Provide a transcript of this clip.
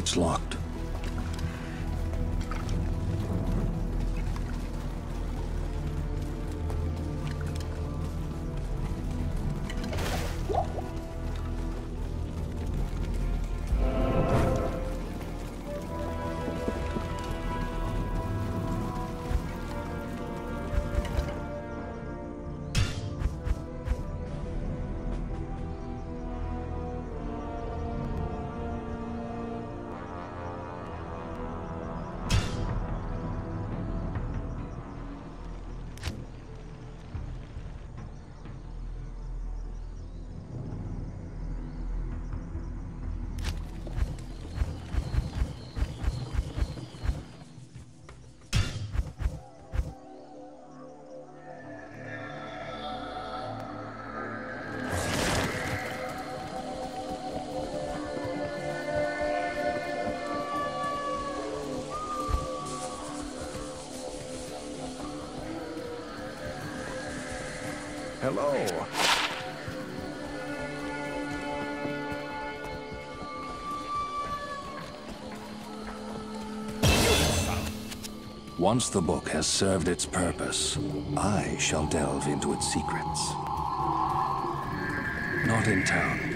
It's locked. Hello. Once the book has served its purpose, I shall delve into its secrets. Not in town.